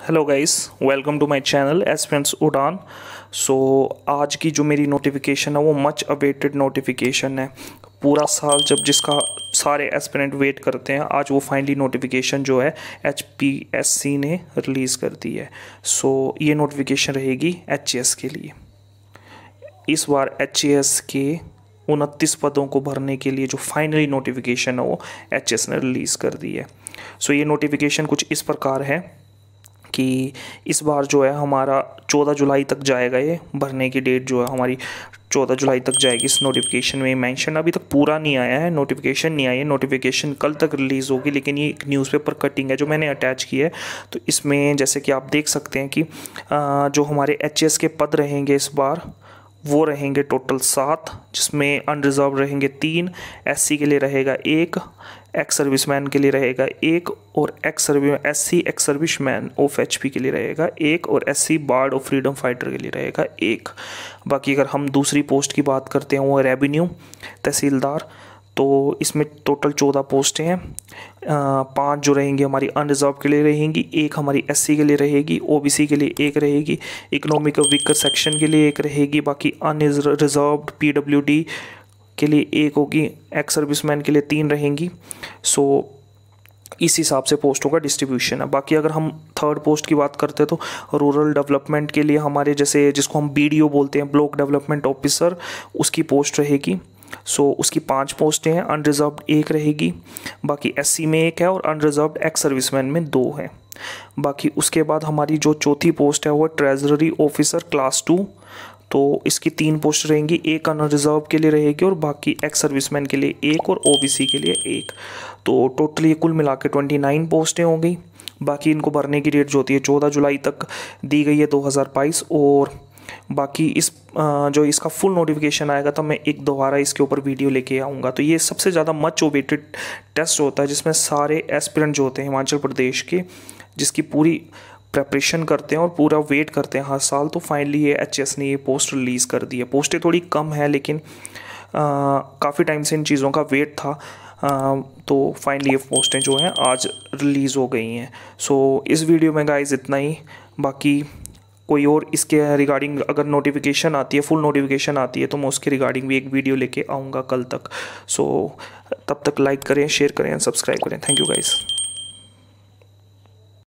Hello guys welcome to my channel aspirants Udaan so आज की जो मेरी नोटिफिकेशन है वो मच अवेटेड नोटिफिकेशन है। पूरा साल जब जिसका सारे एस्पिरेंट वेट करते हैं आज वो फाइनली नोटिफिकेशन जो है एच पी एस सी ने रिलीज़ कर दी है। सो so, ये नोटिफिकेशन रहेगी एच एस के लिए। इस बार एच एस के उनतीस पदों को भरने के लिए जो फाइनली नोटिफिकेशन है वो एच एस ने रिलीज़ कर दी है। सो so, ये नोटिफिकेशन कुछ इस प्रकार है। कि इस बार जो है हमारा चौदह जुलाई तक जाएगा ये भरने की डेट जो है हमारी चौदह जुलाई तक जाएगी इस नोटिफिकेशन में मेंशन अभी तक पूरा नहीं आया है नोटिफिकेशन नहीं आई है। नोटिफिकेशन कल तक रिलीज़ होगी, लेकिन ये एक न्यूज़पेपर कटिंग है जो मैंने अटैच की है। तो इसमें जैसे कि आप देख सकते हैं कि जो हमारे एच के पद रहेंगे इस बार वो रहेंगे टोटल सात, जिसमें अनरिजर्व रहेंगे तीन एससी के लिए रहेगा एक एक्स सर्विसमैन के लिए रहेगा एक और ex service S C ex serviceman of H P के लिए रहेगा एक और S C ward of freedom fighter के लिए रहेगा एक। बाकी अगर हम दूसरी पोस्ट की बात करते हैं, वो रेवेन्यू तहसीलदार। तो इसमें टोटल चौदह पोस्टें हैं। पाँच जो रहेंगी हमारी अनरिजर्व के लिए रहेंगी, एक हमारी एससी के लिए रहेगी ओबीसी के लिए एक रहेगी इकोनॉमिक वीकर सेक्शन के लिए एक रहेगी, बाकी अनरिजर्व पीडब्ल्यूडी के लिए एक होगी एक्स सर्विसमैन के लिए तीन रहेंगी। सो इस हिसाब से पोस्टों का डिस्ट्रीब्यूशन है बाकी अगर हम थर्ड पोस्ट की बात करते हैं तो रूरल डेवलपमेंट के लिए हमारे जैसे जिसको हम बीडीओ बोलते हैं ब्लॉक डेवलपमेंट ऑफिसर उसकी पोस्ट रहेगी। सो so, उसकी पाँच पोस्टें हैं अनरिजर्व एक रहेगी बाकी एससी में एक है और अनरिजर्व एक्स सर्विसमैन में दो है। बाकी उसके बाद हमारी जो चौथी पोस्ट है वो ट्रेजरी ऑफिसर क्लास टू तो इसकी तीन पोस्ट रहेंगी एक अनरिजर्व के लिए रहेगी और बाकी एक्स सर्विसमैन के लिए एक और ओबीसी के लिए एक। तो टोटली कुल मिला के ट्वेंटी नाइन पोस्टें हो गई बाकी इनको भरने की डेट जो होती है चौदह जुलाई तक दी गई है दो हज़ार बाईस और बाकी इस जो इसका फुल नोटिफिकेशन आएगा तो मैं एक दोबारा इसके ऊपर वीडियो लेके आऊँगा। तो ये सबसे ज़्यादा मच ओवेटेड टेस्ट होता है जिसमें सारे एस्पिरेंट जो होते हैं हिमाचल प्रदेश के जिसकी पूरी प्रेपरेशन करते हैं और पूरा वेट करते हैं हर साल तो फाइनली ये एचएस ने ये पोस्ट रिलीज़ कर दी है। पोस्टें थोड़ी कम है लेकिन काफ़ी टाइम से इन चीज़ों का वेट था। आ, तो फाइनली ये पोस्टें जो हैं आज रिलीज़ हो गई हैं। सो so, इस वीडियो में गाइज़ इतना ही। बाकी कोई और इसके रिगार्डिंग अगर नोटिफिकेशन आती है फुल नोटिफिकेशन आती है तो मैं उसके रिगार्डिंग भी एक वीडियो लेके आऊँगा कल तक। सो so, तब तक लाइक करें शेयर करें सब्सक्राइब करें। Thank you guys